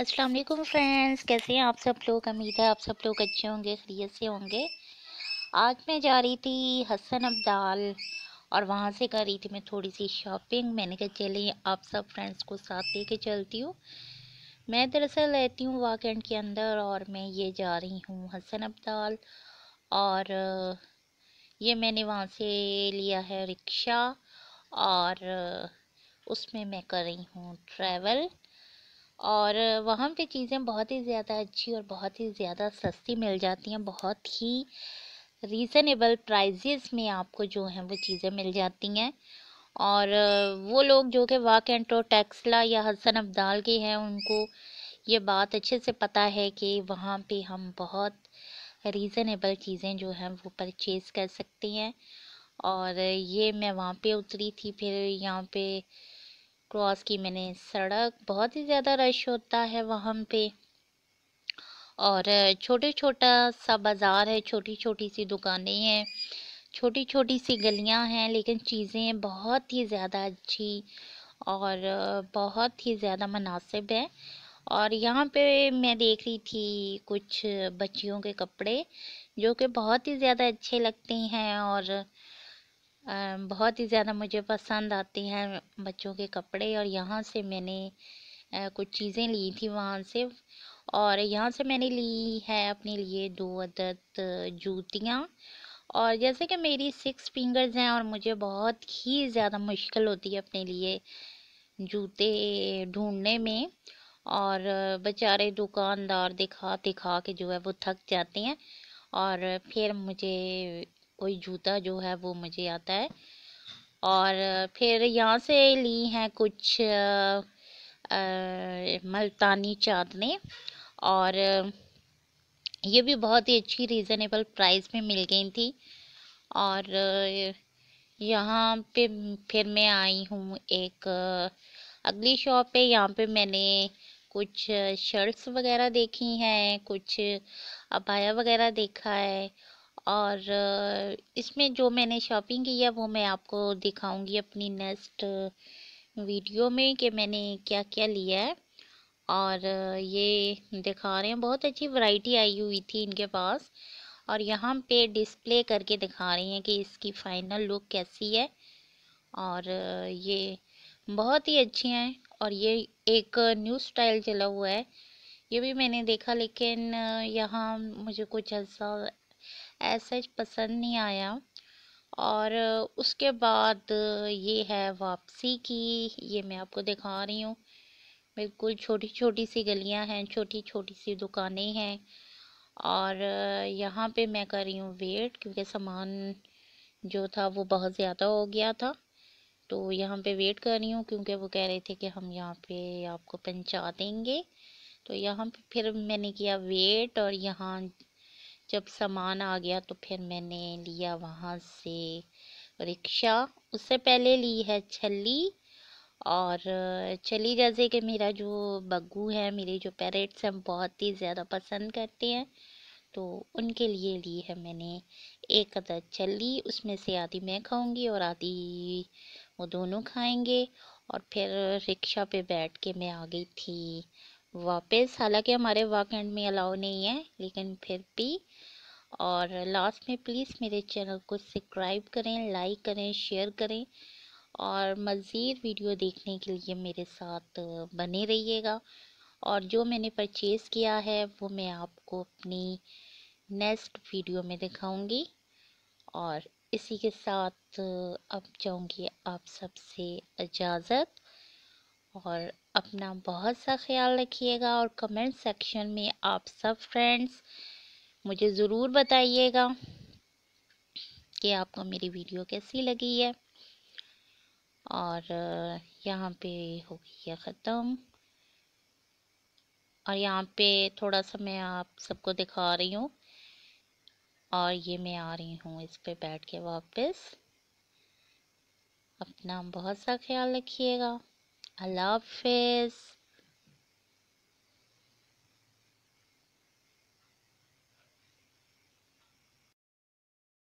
अस्सलाम वालेकुम फ्रेंड्स कैसे हैं आप सब लोग? उम्मीद है आप सब लोग अच्छे होंगे खरीत से होंगे। आज मैं जा रही थी हसन अब्दाल और वहाँ से कर रही थी मैं थोड़ी सी शॉपिंग मैंने कहा, चले, आप सब फ्रेंड्स को साथ लेके चलती हूँ। मैं दरअसल रहती हूँ वाकेंड के अंदर और मैं ये जा रही हूँ हसन अब्दाल और ये मैंने वहाँ से लिया है रिक्शा और उसमें मैं कर रही हूँ ट्रैवल और वहाँ पे चीज़ें बहुत ही ज़्यादा अच्छी और बहुत ही ज़्यादा सस्ती मिल जाती हैं, बहुत ही रीज़नेबल प्राइजेस में आपको जो हैं वो चीज़ें मिल जाती हैं। और वो लोग जो कि वाकेंटो टेक्सला या हसन अब्दाल के हैं, उनको ये बात अच्छे से पता है कि वहाँ पे हम बहुत रीज़नेबल चीज़ें जो हैं वो परचेज़ कर सकते हैं। और ये मैं वहाँ पे उतरी थी, फिर यहाँ पे क्रॉस की मैंने सड़क, बहुत ही ज़्यादा रश होता है वहाँ पे। और छोटे छोटा सा बाज़ार है छोटी छोटी सी दुकानें हैं छोटी छोटी सी गलियाँ हैं, लेकिन चीज़ें बहुत ही ज़्यादा अच्छी और बहुत ही ज़्यादा मुनासिब है। और यहाँ पे मैं देख रही थी कुछ बच्चियों के कपड़े, जो कि बहुत ही ज़्यादा अच्छे लगते हैं और बहुत ही ज़्यादा मुझे पसंद आते हैं बच्चों के कपड़े और यहाँ से मैंने कुछ चीज़ें ली थी वहाँ से और यहाँ से मैंने ली है अपने लिए दो अदद जूतियाँ और जैसे कि मेरी सिक्स फिंगर्स हैं और मुझे बहुत ही ज़्यादा मुश्किल होती है अपने लिए जूते ढूँढने में और बेचारे दुकानदार दिखा दिखा के जो है वो थक जाते हैं और फिर मुझे कोई जूता जो है वो मुझे आता है। और फिर यहाँ से ली हैं कुछ मल्तानी चादरें। और ये भी बहुत ही अच्छी रीज़नेबल प्राइस में मिल गई थी। और यहाँ पे फिर मैं आई हूँ एक, अगली शॉप पे। यहाँ पे मैंने कुछ शर्ट्स वगैरह देखी हैं, कुछ अबाया वगैरह देखा है। और इसमें जो मैंने शॉपिंग की है, वो मैं आपको दिखाऊँगी अपनी नेक्स्ट वीडियो में कि मैंने क्या क्या लिया है। और, ये दिखा रहे हैं, बहुत अच्छी वैरायटी आई हुई थी इनके पास। और यहाँ पे डिस्प्ले करके दिखा रही हैं कि इसकी फाइनल लुक कैसी है। और, ये बहुत ही अच्छी हैं और ये एक न्यू स्टाइल चला हुआ है। ये भी मैंने देखा, लेकिन, यहाँ मुझे कुछ ऐसा ऐसा पसंद नहीं आया। और उसके बाद ये है वापसी की, ये मैं आपको दिखा रही हूँ। बिल्कुल छोटी छोटी सी गलियाँ हैं छोटी छोटी सी दुकानें हैं। और यहाँ पे मैं कर रही हूँ वेट, क्योंकि सामान जो था वो बहुत ज़्यादा हो गया था। तो यहाँ पे वेट कर रही हूँ, क्योंकि वो कह रहे थे कि हम यहाँ पे आपको पहुँचा देंगे। तो यहाँ पे फिर मैंने किया वेट और यहाँ जब सामान आ गया तो फिर मैंने लिया वहाँ से रिक्शा। उससे पहले ली है छली और छली जैसे कि मेरा जो बग्गू है, मेरे जो पेरेट्स हैं, बहुत ही ज़्यादा पसंद करते हैं। तो उनके लिए ली है मैंने एक अदर छली उसमें से आधी मैं खाऊँगी और आधी वो दोनों खाएँगे। और फिर रिक्शा पे बैठ के मैं आ गई थी वापस। हालाँकि हमारे वाकेंड में अलाउ नहीं है, लेकिन फिर भी। और लास्ट में प्लीज़ मेरे चैनल को सब्सक्राइब करें लाइक करें शेयर करें। और मज़ीद वीडियो देखने के लिए मेरे साथ बने रहिएगा। और जो मैंने परचेज़ किया है, वो मैं आपको अपनी नेक्स्ट वीडियो में दिखाऊँगी। और इसी के साथ अब जाऊँगी आप सबसे इजाज़त। और अपना बहुत सा ख्याल रखिएगा और कमेंट सेक्शन में आप सब फ्रेंड्स मुझे ज़रूर बताइएगा कि आपको मेरी वीडियो कैसी लगी है। और यहाँ पे हो गई है ख़त्म। और यहाँ पे थोड़ा सा मैं आप सबको दिखा रही हूँ। और ये मैं आ रही हूँ इस पे बैठ के वापस। अपना बहुत सा ख्याल रखिएगा। अल्लाह हाफिज़